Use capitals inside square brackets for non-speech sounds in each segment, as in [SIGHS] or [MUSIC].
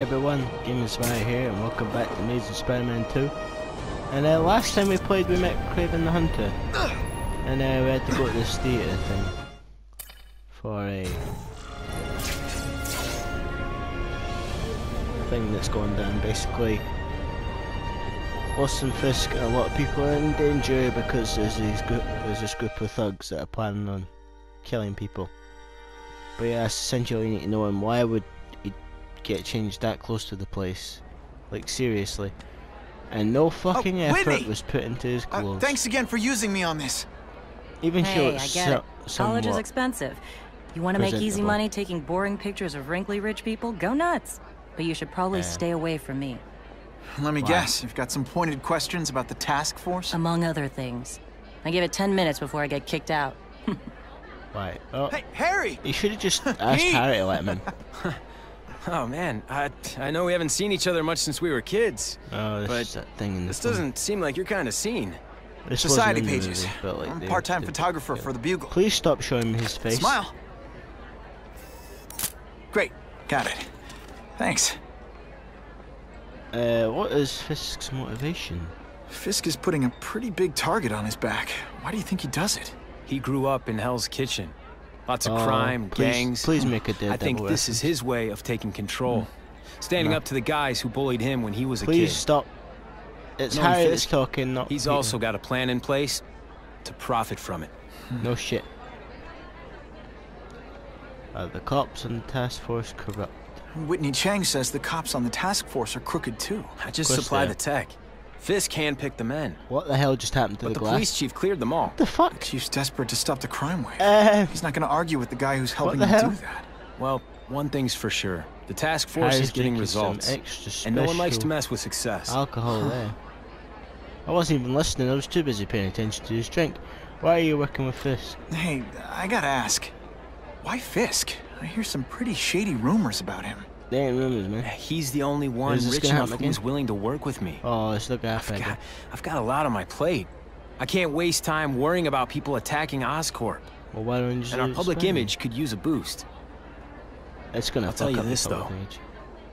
everyone, Gaming Spy here, and welcome back to Amazing Spider-Man 2. And uh, last time we played, we met Kraven the Hunter, and uh, we had to go to this theatre thing for a thing that's going down. Basically, Austin Fisk and a lot of people are in danger because there's these group, there's this group of thugs that are planning on killing people. But yeah, essentially you need to know, and why would get changed that close to the place. Like seriously. And no fucking oh, effort was put into his Uh, clothes. thanks again for using me on this. Even she Hey, looks I get it. so, College is expensive. You want to make easy money taking boring pictures of wrinkly rich people? Go nuts. But you should probably Yeah. stay away from me, Let me Wow. guess, you've got some pointed questions about the task force? among other things. I give it 10 minutes before I get kicked out. [LAUGHS] Right. Oh, hey, Harry! you should have just [LAUGHS] asked Harry to let him in. [LAUGHS] Oh man, I I know we haven't seen each other much since we were kids. Oh, this But that thing in the This phone. doesn't seem like your kind of scene. This Society pages. movie, like, I'm a part-time they- photographer for the Bugle. Please stop showing me his face. Smile. Great, got it. Thanks. Uh, what is Fisk's motivation? Fisk is putting a pretty big target on his back. Why do you think he does it? He grew up in Hell's Kitchen. Lots of Oh, crime, please- gangs. please make a dead I think Daredevil this is his way of taking control. Standing No. up to the guys who bullied him when he was a Please kid. stop. It's Knowing Harry that's talking, not He's Peter. also got a plan in place to profit from it. Hmm. No shit. Are the cops and the task force corrupt? Whitney Chang says the cops on the task force are crooked too. I just supply the tech. Fisk handpicked the men, What the hell just happened to but the the glass? police chief cleared them all. the fuck? Chief's desperate to stop the crime wave. Uh, He's not gonna argue with the guy who's helping him hell? do that. Well, one thing's for sure. The task force Harry's is getting drinking results. extra And no one likes to mess with success. Alcohol there. I wasn't even listening. I was too busy paying attention to his drink. Why are you working with Fisk? Hey, I gotta ask. Why Fisk? I hear some pretty shady rumors about him. They ain't rumors, man. He's the only one rich enough who's willing to work with me. Oh, it's the guy I've got, I've got a lot on my plate. I can't waste time worrying about people attacking Oscorp. Well, why don't you just And our public Spider-Man? image could use a boost. It's gonna I'll fuck tell you up the this, public though. image.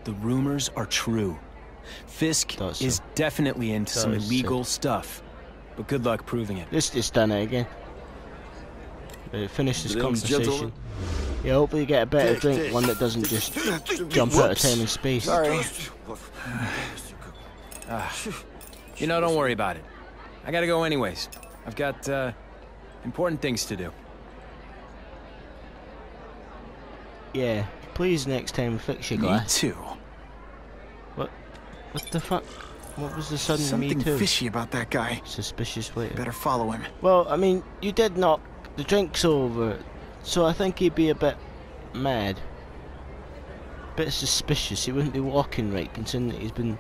The rumors are true. Fisk Thought so. is definitely into some Thought so. illegal stuff. But good luck proving it. This just done it again. But finish this Thanks, conversation. Gentlemen. Yeah, hopefully you get a better drink, one that doesn't just jump out of time and space. Sorry. [SIGHS] You know, don't worry about it. I gotta go anyways. I've got, uh, important things to do. Yeah, please next time fix your glass. Me too. What? What the fuck? What was the sudden Something me too? fishy about that guy. Suspicious waiter. Better follow him. Well, I mean, you did knock the drinks over, so I think he'd be a bit mad. A bit suspicious. He wouldn't be walking right, considering that he's been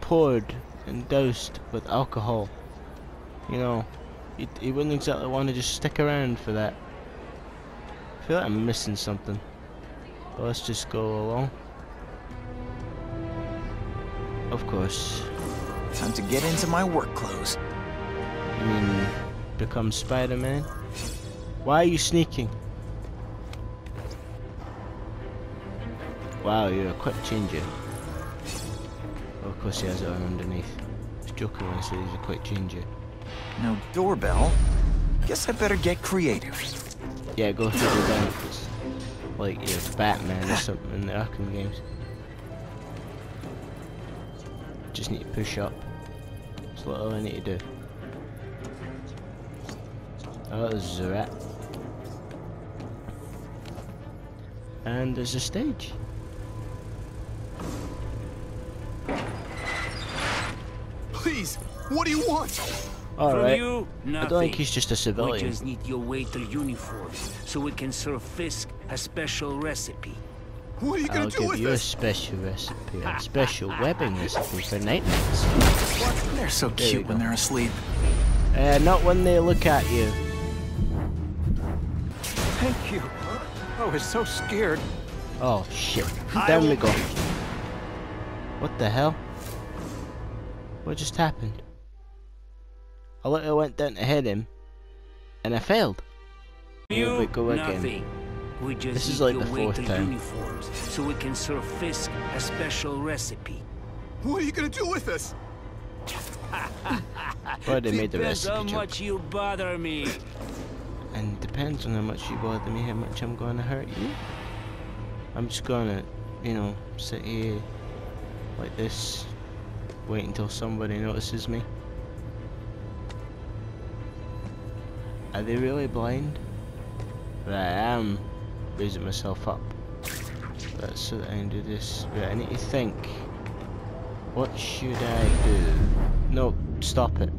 poured and doused with alcohol. You know, he, he wouldn't exactly want to just stick around for that. I feel like I'm missing something. But let's just go along. Of course. Time to get into my work clothes. I mean, become Spider-Man? Why are you sneaking? Wow, you're a quick changer. Oh, of course he has it on underneath. I was joking when I said he's a quick changer. No doorbell. Guess I better get creative. Yeah, go through the benefits. Like you're Batman or something in the Arkham games. Just need to push up. That's all I need to do. Oh, there's a rat. And there's a stage. Please, what do you want? From Alright. you, I don't think he's just a We civilian. just need your waiter uniform so we can serve Fisk a special recipe. What are you I'll give you a special recipe, a [LAUGHS] special webbing recipe for nightmares. They're so There cute when they're asleep. Uh, not when they look at you. Thank you. I was so scared. Oh shit. I Down we go. What the hell? What just happened? I literally went down to hit him, and I failed. Here You, we go again. nothing. We just This is like the fourth till time. uniforms so we can serve Fisk a special recipe. What are you gonna do with us? Why they made the Depends recipe how joke. much you bother me. And depends on how much you bother me, how much I'm gonna hurt you. I'm just gonna, you know, sit here like this, wait until somebody notices me. Are they really blind? Right, I am raising myself up. That's I can do this. I need to think. What should I do? No, stop it.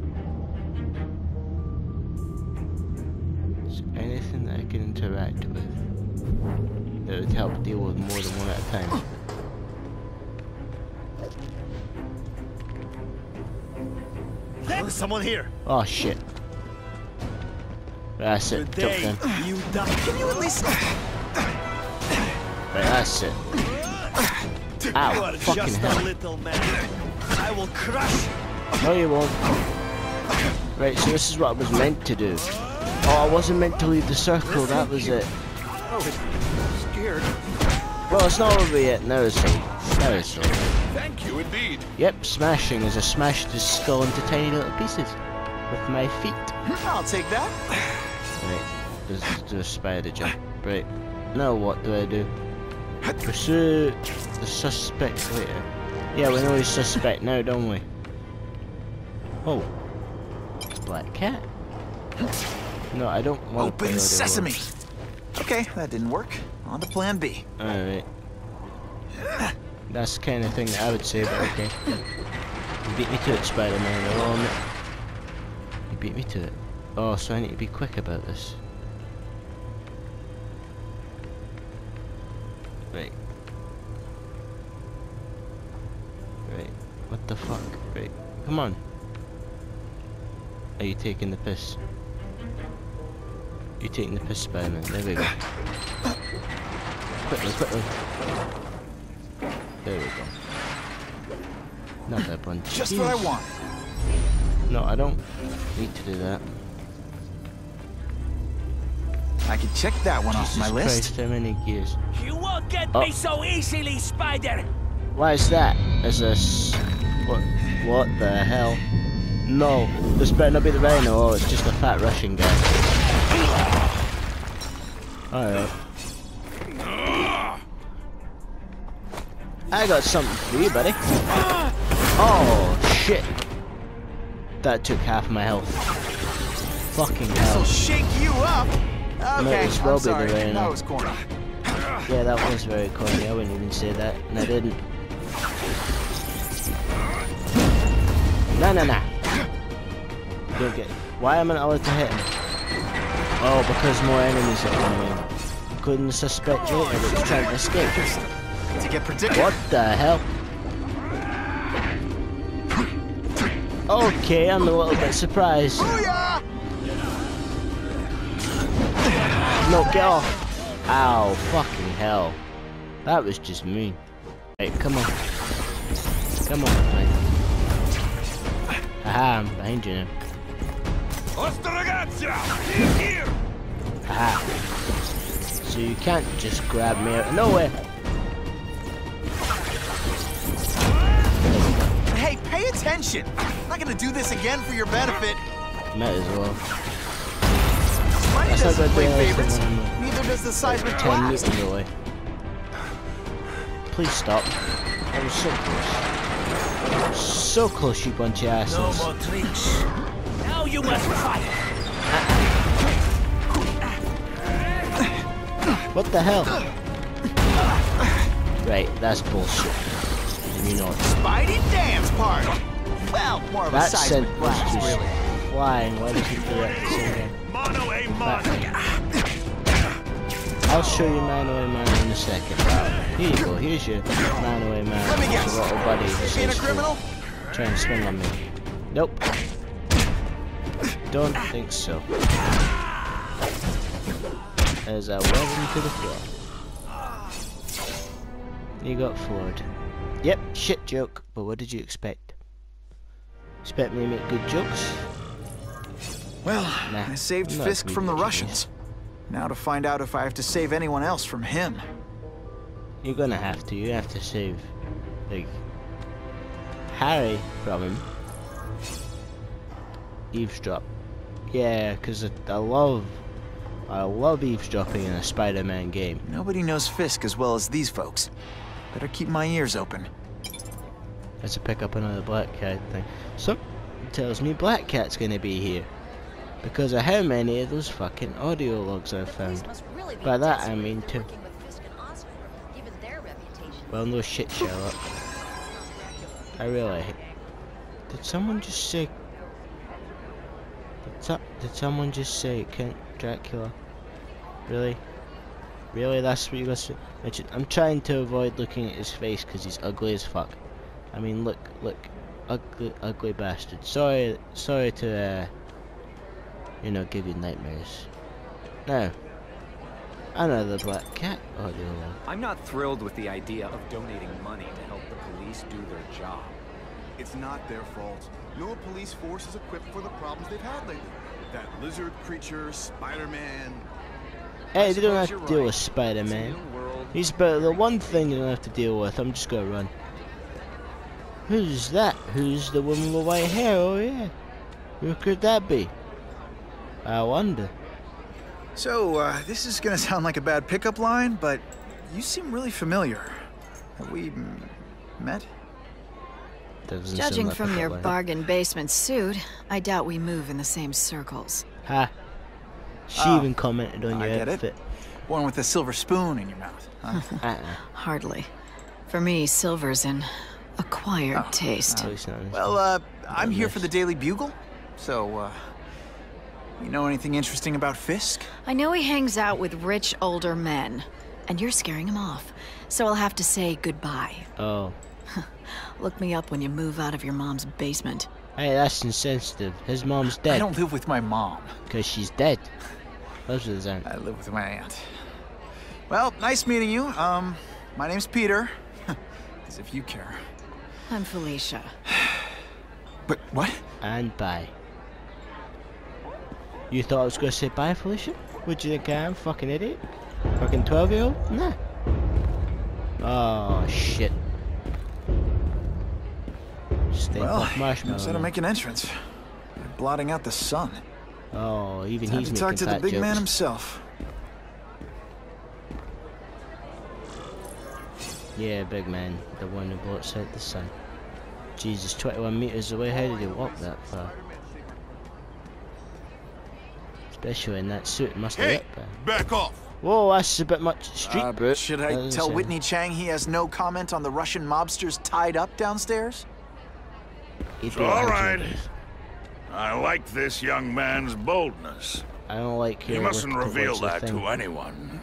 Interact with that would help deal with more than one at a time? There's someone here. Oh shit. That's it, jump you die. Can you at least? Right, that's it. you Ow, are fucking just hell. a little man. I will crush. No you won't. Right, so this is what I was meant to do. Oh, I wasn't meant to leave the circle, that was it. Oh, scared. Well, it's not over yet, now it's over. Now it's over. Thank you indeed. Yep, smashing as I smashed his skull into tiny little pieces. With my feet. [LAUGHS] I'll take that. Right, there's, there's a spider jump. Right, now what do I do? [LAUGHS] Pursue the suspect later. Yeah, we know he's suspect now, don't we? Oh. it's Black cat. [LAUGHS] No, I don't want Open sesame. Okay, that didn't work. On to plan B. Alright. That's the kind of thing that I would say, but okay. You beat me to it, Spider-Man. Own. You beat me to it. Oh, so I need to be quick about this. Right. Right. What the fuck? Right. Come on. Are you taking the piss? You taking the piss, Spider-Man. There we go. Quickly, quickly. There we go. Not that bunch. Just what I want. No, I don't need to do that. I can check that one off Jesus my list. Christ, how many gears? You won't get Oh. me so easily, Spider. Why is that? Is this... What, what the hell? No, this better not be the Rhino. Oh, it's just a fat Russian guy. Alright. I got something for you, buddy. Oh, shit. That took half my health. Fucking hell. This'll shake you up. Okay, well I'm be sorry. That was corny. Yeah, that was very corny. I wouldn't even say that, and I didn't. No, no, no. Don't get. Why am I not allowed to hit him? Oh, because more enemies are coming in. Couldn't suspect later that he's trying to escape. To get predicted. What the hell? Okay, I'm a little bit surprised. Booyah! No, get off. Ow, fucking hell. That was just me. Right, come on. Come on, mate. Haha, I'm behind you now. Haha. So you can't just grab me out of nowhere. Hey, pay attention. I'm not gonna do this again for your benefit. Might as well. Money That's doesn't play favorites. Neither does the seismic 10 blast. meters away. Please stop. I was so close. So close, you bunch of No assholes. more tricks. Now you must fight. What the hell? [LAUGHS] Right, that's bullshit. And you know it. Spidey dance party. Well, more of a That seismic scent was blast, really. flying. Why did you do that at the same time? Mono a Back. mono. I'll show you man away man in a second. Here you go, here's your man away man. Let me Your guess. little buddy who Being a criminal? Try and swing on me. Nope. Don't think so. As I went to the floor. You got floored. Yep, shit joke. But what did you expect? Expect me to make good jokes? Well, Nah, I saved Fisk from the Russians. Now to find out if I have to save anyone else from him. You're gonna have to. You have to save, like, Harry from him. Eavesdrop. Yeah, because I, I love, I love eavesdropping in a Spider-Man game. Nobody knows Fisk as well as these folks. Better keep my ears open. Let's pick up another Black Cat thing. Some tells me Black Cat's gonna be here. Because of how many of those fucking audio logs I've found. By that I mean two. Well, no shit, Sherlock. I really. Did someone just say? Did, so, did someone just say Count Dracula? Really? Really? That's what you guys mentioned? I'm trying to avoid looking at his face because he's ugly as fuck. I mean, look, look, ugly, ugly bastard. Sorry, sorry to, uh, you know, give you nightmares. Now, another black cat audio log. I'm not thrilled with the idea of donating money to help the police do their job. It's not their fault. No police force is equipped for the problems they've had lately. That lizard creature, Spider-Man. Hey, they don't have to deal right. with Spider-Man. He's but the one thing you don't have to deal with. I'm just gonna run. Who's that? Who's the woman with white hair? Oh yeah. Who could that be? I wonder. So, uh, this is gonna [LAUGHS] sound like a bad pickup line, but you seem really familiar. Have we met? That doesn't Judging from your line. bargain basement suit, I doubt we move in the same circles. Ha. She Oh, even commented on I your get it. One with a silver spoon in your mouth. huh? [LAUGHS] Uh-uh. Hardly. For me, silver's an acquired Oh, taste. At least not in this well, uh, I'm here for the Daily Bugle. So, uh, you know anything interesting about Fisk? I know he hangs out with rich older men, and you're scaring him off. So I'll have to say goodbye. Oh. Look me up when you move out of your mom's basement. Hey, that's insensitive. His mom's dead. I don't live with my mom. Because she's dead. Those are the sound. I live with my aunt. Well, nice meeting you. Um, my name's Peter. [LAUGHS] As if you care. I'm Felicia. But what? And bye. You thought I was gonna say bye, Felicia? Would you think I am? Fucking idiot? Fucking 12 year old? Nah. Oh, shit. Stay Well, off marshmallow. knows how to now. make an entrance. Blotting out the sun. Oh, even Time he's to making talk to the fat big man himself. Yeah, big man. The one who blots out the sun. Jesus, 21 meters away. How did he walk that far? Especially in that suit. Must have Hey, looked back off. Whoa, that's a bit much street Uh, brute. should I tell Whitney Chang he has no comment on the Russian mobsters tied up downstairs? He'd It's be all like, right. I like this young man's boldness. I don't like He your mustn't reveal that thing. to anyone.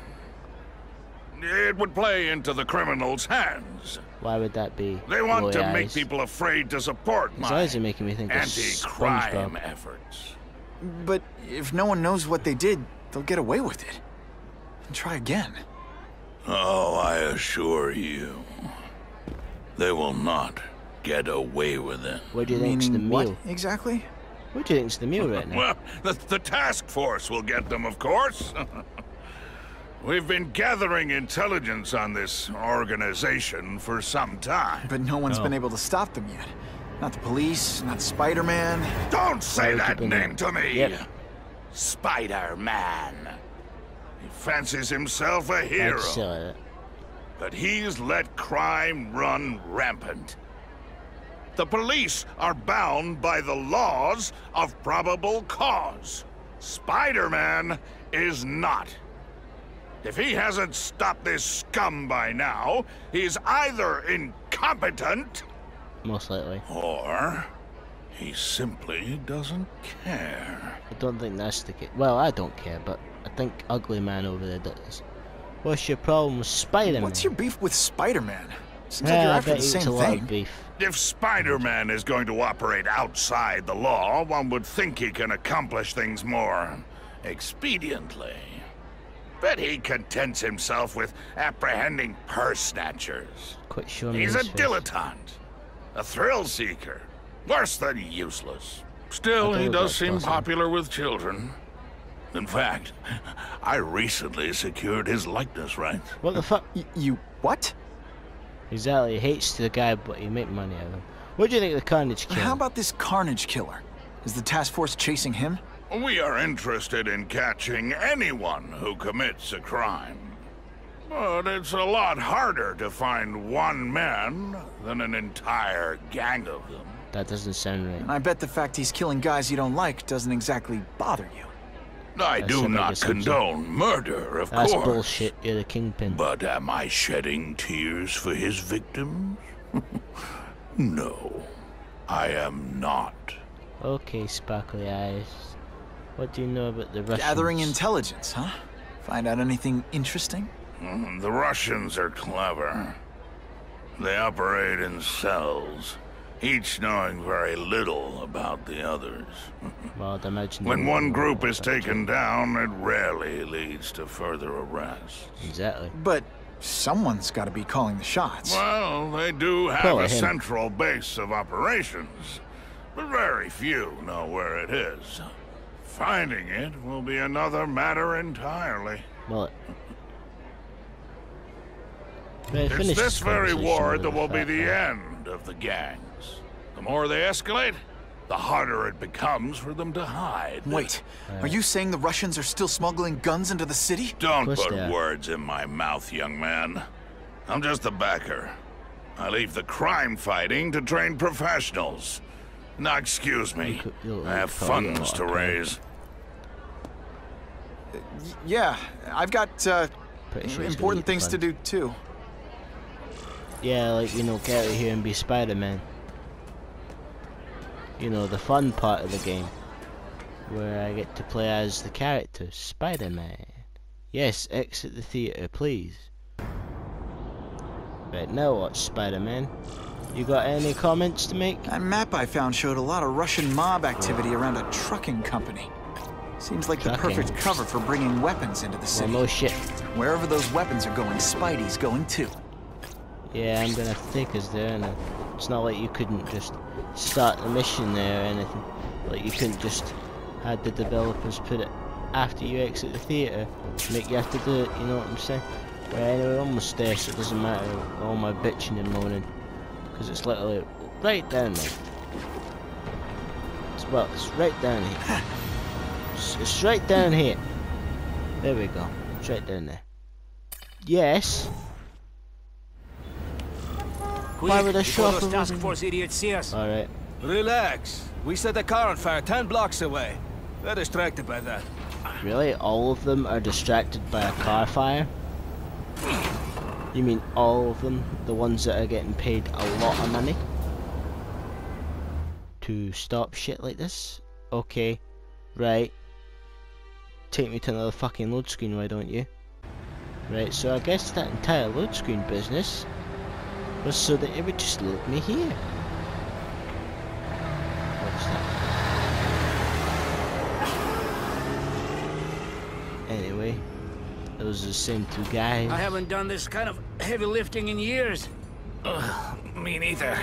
It would play into the criminals' hands. Why would that be? They want to Glowy make people afraid to support His my eyes are making me think of anti-crime efforts. But if no one knows what they did, they'll get away with it. And try again. Oh, I assure you, they will not get away with it. What do you think's the Meaning what meal? exactly? What do you think's the meal right now? Well, the, the task force will get them, of course. [LAUGHS] We've been gathering intelligence on this organization for some time. But no one's Oh. been able to stop them yet. Not the police, not Spider-Man. Don't say would that name that- to me! Yep. Spider-Man. He fancies himself a I'd hero, but he's let crime run rampant. The police are bound by the laws of probable cause. Spider-Man is not. If he hasn't stopped this scum by now, he's either incompetent Most likely. or he simply doesn't care. I don't think that's the case. Well, I don't care, but I think Ugly Man over there does. What's your problem with Spider-Man? What's your beef with Spider-Man? Seems like you're after the same a lot of thing. beef. If Spider-Man is going to operate outside the law, one would think he can accomplish things more expediently. But he contents himself with apprehending purse snatchers. Quit showing He's a face. dilettante, a thrill seeker, worse than useless. Still, he does seem possible. popular with children. In fact, [LAUGHS] I recently secured his likeness rights. What the fuck? You what? Exactly, he hates the guy, but he make money out of him. What do you think of the Carnage Killer? How about this Carnage Killer? Is the task force chasing him? We are interested in catching anyone who commits a crime. But it's a lot harder to find one man than an entire gang of them. That doesn't sound right. And I bet the fact he's killing guys you don't like doesn't exactly bother you. I That's do not condone murder, of That's course. bullshit. You're the kingpin. But am I shedding tears for his victims? [LAUGHS] no, I am not. Okay, sparkly eyes. What do you know about the Russians? Gathering intelligence, huh? Find out anything interesting? Mm, The Russians are clever. They operate in cells, each knowing very little about the others. [LAUGHS] Well, I'd imagine. When one group is that. taken down, it rarely leads to further arrests. Exactly. But someone's got to be calling the shots. Well, they do have Probably a him. central base of operations, but very few know where it is. Finding it will be another matter entirely. Well. [LAUGHS] It's this very conversation war with that will be the end of the gangs. The more they escalate, the harder it becomes for them to hide. Wait, are you saying the Russians are still smuggling guns into the city? Don't course put they words in my mouth, young man. I'm just a backer. I leave the crime fighting to trained professionals. Now, excuse me. could- you'll I have probably get a funds to of crime. raise. Yeah, I've got uh, sure important eat the things to do too. Yeah, like, you know, get out here and be Spider-Man. You know, the fun part of the game. Where I get to play as the character, Spider-Man. Yes, exit the theatre, please. Right, now what, Spider-Man? You got any comments to make? That map I found showed a lot of Russian mob activity around a trucking company. Seems like the perfect cover for bringing weapons into the Well, city. no shit. Wherever those weapons are going, Spidey's going too. Yeah, I'm gonna think us there, and it's not like you couldn't just start the mission there or anything. Like you couldn't just had the developers put it after you exit the theatre, make you have to do it. You know what I'm saying? Right, anyway, almost there, so it doesn't matter all my bitching and moaning, because it's literally right down there. It's, well, it's right down here. [SIGHS] It's, it's right down here. There we go. It's right down there. Yes. Why would I Quick, show up task force idiots see us. Alright. Relax. We set a car on fire ten blocks away. They're distracted by that. Really? All of them are distracted by a car fire? You mean all of them? The ones that are getting paid a lot of money? To stop shit like this? Okay. Right. Take me to another fucking load screen, why don't you? Right, so I guess that entire load screen business was so that it would just load me here. What's that? Anyway, those are the same two guys. I haven't done this kind of heavy lifting in years. Ugh, me neither.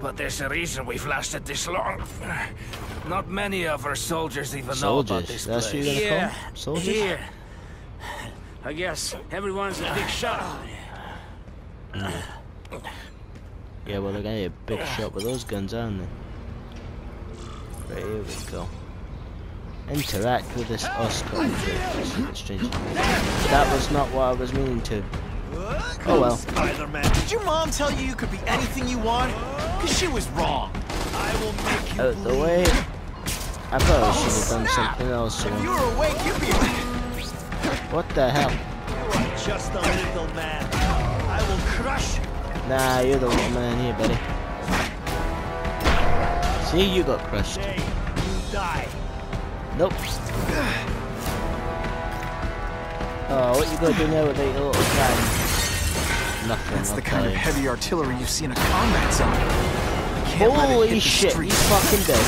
But there's a reason we've lasted this long. Not many of our soldiers even know about Soldiers, this that's what you're gonna call them? Soldiers? Here. I guess everyone's a big shot. Yeah, well, they're gonna get a big shot with those guns, aren't they? Right, here we go. Interact with this Oscar. That's a bit strange. That was not what I was meaning to. Oh well. Did your mom tell you you could be anything you want? Cause she was wrong. I will make you Out the way. I probably should have done something else. If you were awake, you'd be What the hell? You're just a little man. I will crush Nah, you're the little man here, buddy. See, you got crushed. day. You die. Nope. Oh, what you gonna do now with that little guy? Nothing. That's the tell kind of heavy artillery you see in a combat zone. You can't let it Holy shit, streets. he's fucking dead.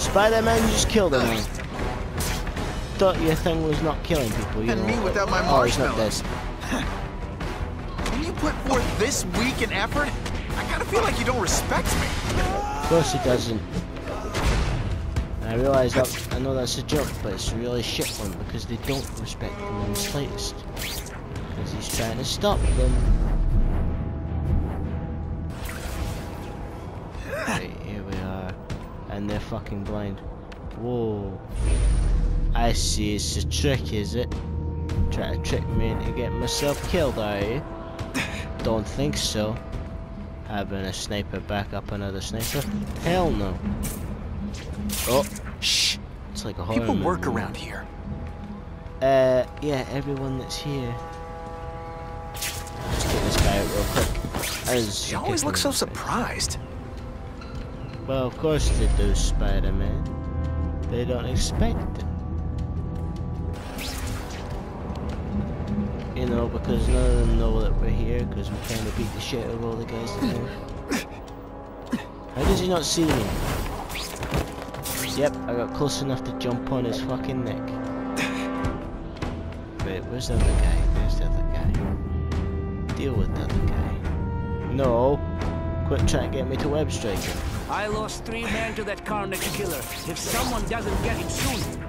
Spider-Man you just killed him. man. Thought your thing was not killing people, you And know. me without my oh, he's not dead. [LAUGHS] Put forth this week in effort, I kind of feel like you don't respect me. Of course he doesn't. And I realise that I know that's a joke, but it's a really shit one because they don't respect them in the slightest. Because he's trying to stop them. Right, here we are. And they're fucking blind. Whoa. I see, it's a trick, is it? Trying to trick me into getting myself killed, are you? Don't think so. Having a sniper back up another sniper? Hell no. Oh, Shh. it's like a horror People work movie. around here. Uh, yeah, everyone that's here. Let's get this guy out real quick. As She always looks so surprised. Well, of course they do, Spider-Man. They don't expect it. You know, because none of them know that we're here, because we kind of beat the shit out of all the guys know. How does he not see me? Yep, I got close enough to jump on his fucking neck. Wait, where's the other guy? There's the other guy. Deal with the other guy. No! Quit trying to get me to web striking. I lost three men to that Carnage killer. If someone doesn't get him soon,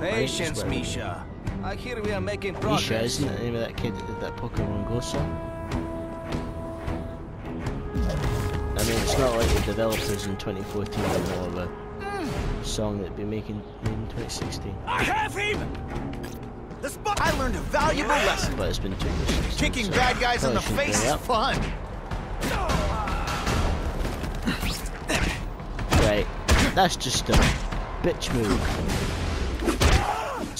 Patience, Misha. I hear we are making progress. Misha, isn't it the name of that kid that did that Pokemon Go song? I mean, it's not like the developers in 2014 were more of a song that'd be making in 2016. I have him. This I learned a valuable lesson. But it's been two years since. Kicking so bad guys in the face is [LAUGHS] fun. Right, that's just a bitch move.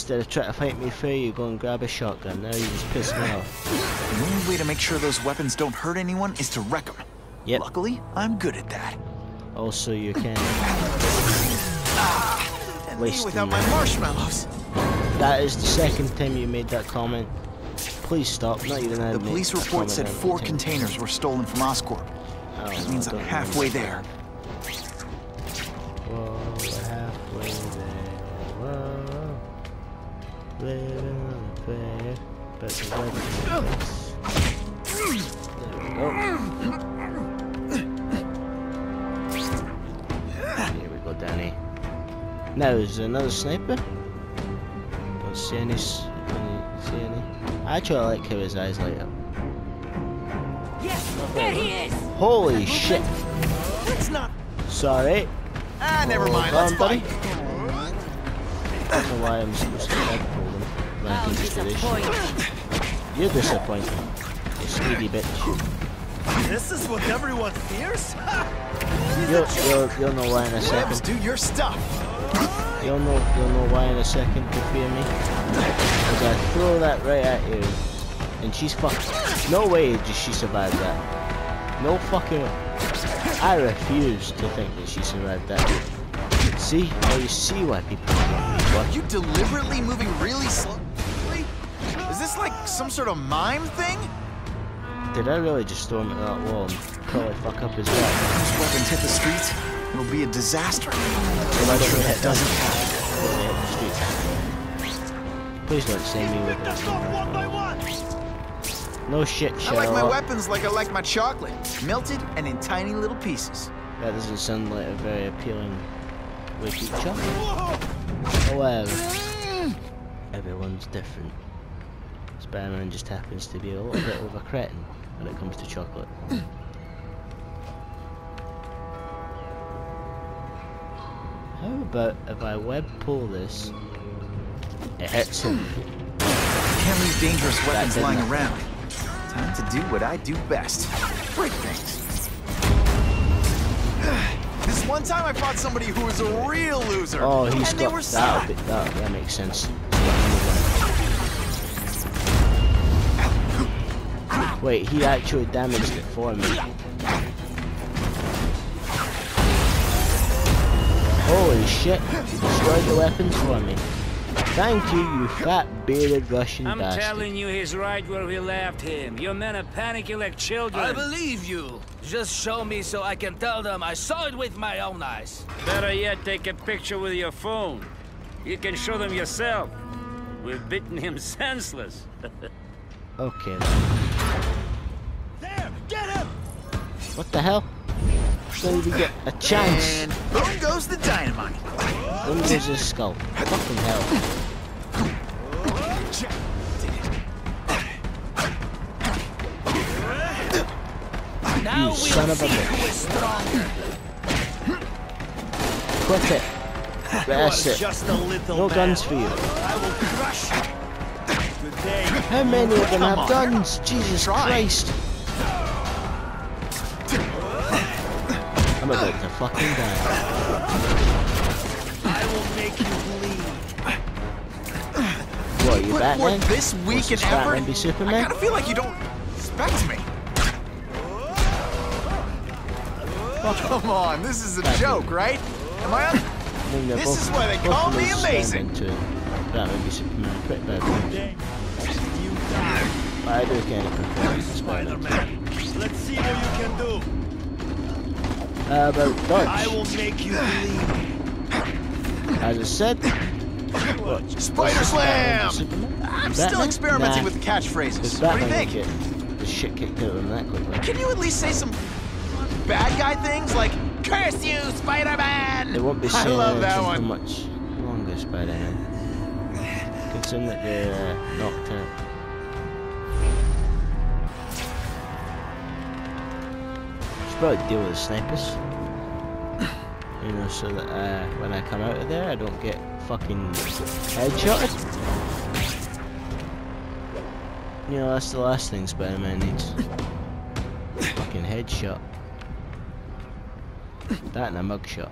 Instead of trying to fight me fair, you go and grab a shotgun. Now you just piss me off. The only way to make sure those weapons don't hurt anyone is to wreck them. Yep. Luckily, I'm good at that. Also, you can. Ah, and me without my marshmallows. That is the second time you made that comment. Please stop. Not even The police report said four containers were stolen from Oscorp. Oh, That means I'm halfway there. Living on the fair. But the weather's There we go. Here we go, Danny. Now, is there another sniper? Don't see any. s- any see any. I actually like how his eyes light up. Yes, there he is. Holy shit! That's not. Sorry. Ah, never Hold mind. Let's buddy. fight. I don't know why I'm supposed to deadpool them. When I can just do this shit. You're disappointed. You sneaky bitch. This is what everyone fears? [LAUGHS] You'll, you'll, you'll know why in a Webs, second. do your stuff. You'll know, you'll know why in a second to fear me. Because I throw that right at you, and she's fucked. No way did she survive that. No fucking way. I refuse to think that she survived that. See? Now you see why people fear me. Are you deliberately moving really slowly? Is this like some sort of mime thing? Did I really just storm at that wall and probably fuck up his back? Those weapons hit the streets, it'll be a disaster. If I I'm sure that doesn't happen. hit the street. Please don't send me with this. one by one! No shit, I like my weapons like I like my chocolate, melted and in tiny little pieces. That doesn't sound like a very appealing way to eat chocolate. However, oh, mm. everyone's different. Spider-Man just happens to be a little bit of a cretin when it comes to chocolate. [COUGHS] How about if I web pull this? It hits him. Can't leave dangerous weapons lying nothing. around. Time to do what I do best. Break things. [SIGHS] This one time I fought somebody who was a real loser. Oh, he's and they got were that. sad. Bit, that. That makes sense. Wait, he actually damaged it for me. Holy shit! He destroyed the weapons for me. Thank you, you fat bearded Russian I'm bastard. telling you, he's right where we left him. Your men are panicking like children. I believe you. Just show me so I can tell them I saw it with my own eyes. Better yet, take a picture with your phone. You can show them yourself. We've beaten him [LAUGHS] senseless. [LAUGHS] Okay. What the hell? Don't even get a chance. And boom goes the dynamite. Boom goes his skull. Fucking hell. Now You son of a bitch. Quit it. That's it. Just a little No guns for you. I will crush you. How many of them Come have on. guns? Jesus Try. Christ. I'm about to fucking die. I will make you bleed. What, are you Put Batman? forth this week What's and this, effort. Batman be I kinda feel like you don't respect me. Oh, come on, this is a Batman. joke, right? Am I up? I mean, This both- is why they call me amazing. Uh, Batman be Superman. Pretty bad films. Day. You die. I do kind of prefer Spider-Man. Spider-Man. Let's see what you can do. How about dodge? I will make you bleed. As I said, Spider Slam! Superman? I'm still experimenting Nah. with the catchphrases. What do you think? get the shit kicked out of him that quickly. Can you at least say some bad guy things like "Curse you, Spider-Man"? It won't be I love that anything for one. much longer, Spider-Man. Considering that they're uh, knocked out. Probably deal with the snipers. You know, so that uh, when I come out of there, I don't get fucking headshotted. You know, that's the last thing Spider-Man needs. fucking headshot. That and a mugshot.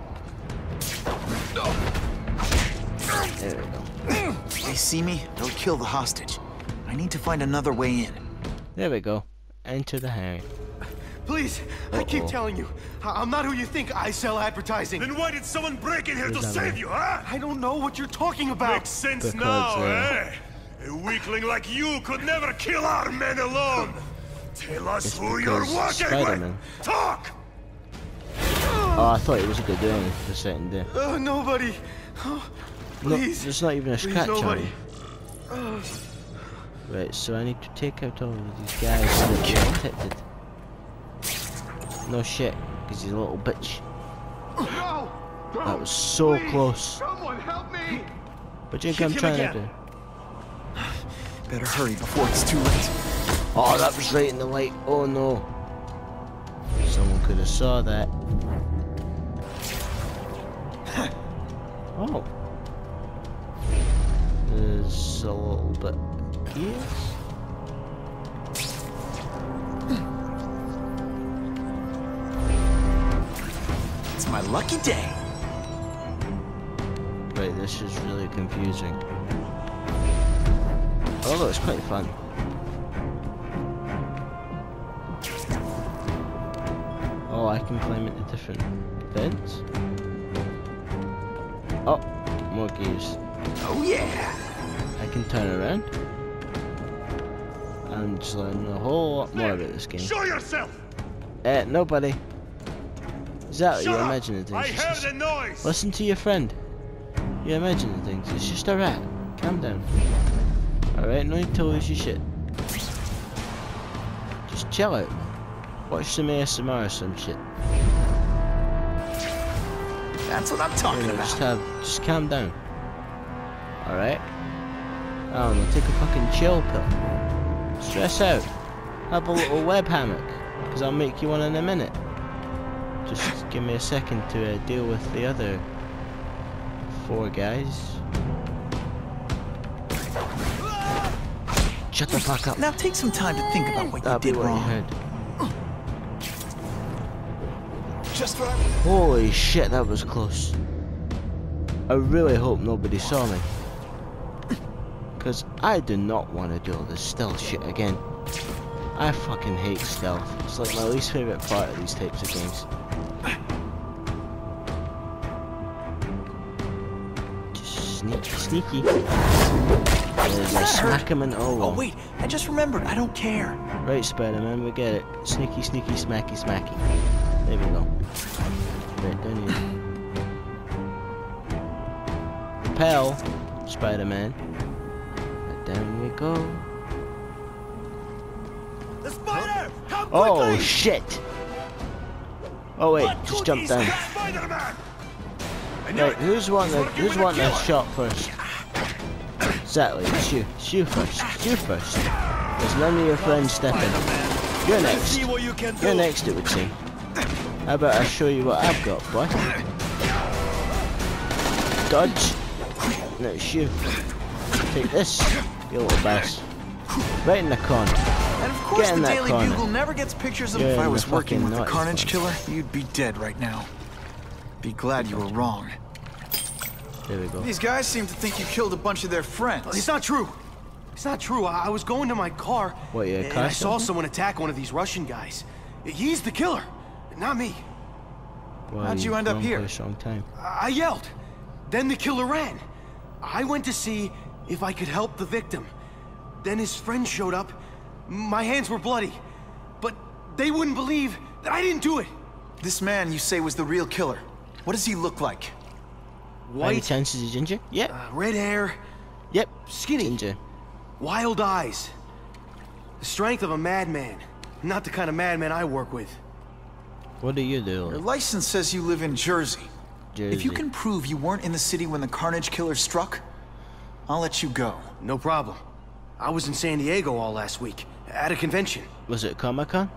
There we go. They see me, they'll kill the hostage. I need to find another way in. There we go. Enter the Harry. Please, I keep telling you, I- I'm not who you think. I sell advertising. Then why did someone break in here to save you, huh? I don't know what you're talking about. Makes sense Because, now, uh, eh? A weakling like you could never kill our men alone. Tell us It's who you're working with. Talk. Oh, I thought it was a good do anything for a second there. Uh, nobody. Oh, No, please. there's not even a Please, scratch on nobody. him. Right, so I need to take out all of these guys that are protected. No shit, because he's a little bitch. No! That was so Please, close. Someone help me! What do you think Kick I'm him trying to again. do? Better hurry before it's too late. Oh, that was right in the light. Oh no. Someone could have saw that. Oh. There's a little bit here. Lucky day. Wait, this is really confusing. Although it's quite fun. Oh, I can climb into different vents. Oh, more gears. Oh yeah! I can turn around. I'm just learning a whole lot more about this game. Show yourself. Uh, nobody. Exactly, Shut you're up. imagining things. I heard just- a noise. Listen to your friend. You're imagining things. It's just a rat. Calm down. Alright, no need to lose your shit. Just chill out. Watch some ASMR or some shit. That's what I'm talking know, about. just have, just calm down. Alright? Oh, don't take a fucking chill pill. Stress out. Have a little web hammock. Because I'll make you one in a minute. Just give me a second to uh, deal with the other four guys. Shut the fuck up. Now take some time to think about what That'll you did what wrong. heard. Just what I Holy shit, that was close. I really hope nobody saw me. Because I do not want to do all this stealth shit again. I fucking hate stealth. It's like my least favourite part of these types of games. Just sneaky. There's smack him in oh, Oh wait, I just remembered. I don't care. Right, Spider-Man, we get it. Sneaky, sneaky, smacky, smacky. There we go. Right, down here. Repel, Spider-Man. And Down we go. The spider! Come Oh, quickly! shit! Oh wait, just jump down. Right, who's wanting a, who's wanting a shot first? Exactly, it's you. It's you first. It's you first. There's none of your friends stepping. You're next. You're next, it would seem. How about I show you what I've got, boy? Dodge. No, it's you. Take this, you little bass. Right in the corner. And of course, Get in the that Daily corner. Bugle never gets pictures of You're if I was working with the Carnage. Killer, you'd be dead right now. Be glad you were wrong. There we go. These guys seem to think you killed a bunch of their friends. It's not true. It's not true. I, I was going to my car, What, you a and I saw someone attack one of these Russian guys. He's the killer, not me. Well, How'd you end up here? For time. I I yelled. Then the killer ran. I went to see if I could help the victim. Then his friends showed up. My hands were bloody. But they wouldn't believe that I didn't do it. This man you say was the real killer. What does he look like? White. Any White, chances of ginger? Yep. uh, red hair, Yep. skinny, Ginger. wild eyes. The strength of a madman. Not the kind of madman I work with. What do you do? Your license says you live in Jersey. Jersey. If you can prove you weren't in the city when the Carnage Killer struck, I'll let you go. No problem. I was in San Diego all last week, at a convention. Was it Comic Con?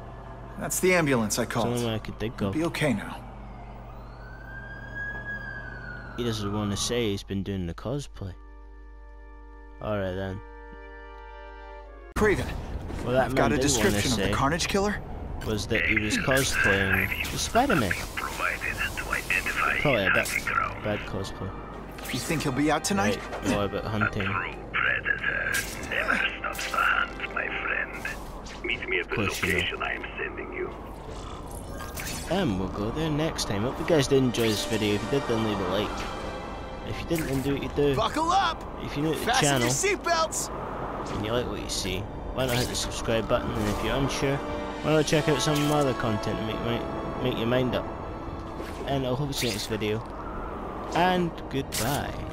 That's the ambulance I It's the only called. one I could think of. Be okay now. He doesn't want to say he's been doing the cosplay. Alright then. Kraven, Well, that I've man got a didn't want to description of say the Carnage Killer. was that he was cosplaying the Spider-Man. Probably a bit bad cosplay. You think he'll be out tonight? Right, more about hunting. Of course you know. I am sending you. And we'll go there next time. Hope you guys did enjoy this video. If you did, then leave a like. If you didn't, then do what you do. Buckle up! If you're new to the Fasten channel your seatbelts! and you like what you see, why not hit the subscribe button? And if you're unsure, why not check out some of my other content and make, mi- make your mind up. And I'll hope you see you next video. And goodbye.